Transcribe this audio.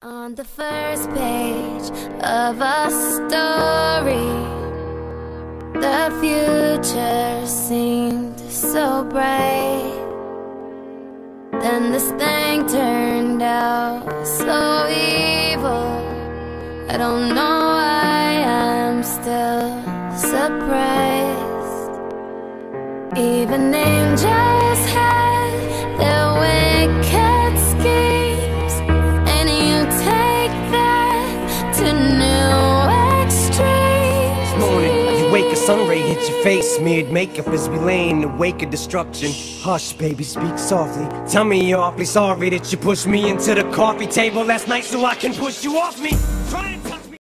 On the first page of a story, the future seemed so bright. Then this thing turned out so evil. I don't know why I'm still surprised. Even angels sun ray hits your face, smeared makeup as we lay in the wake of destruction. Hush, baby, speak softly. Tell me you're awfully sorry that you pushed me into the coffee table last night so I can push you off me. Trying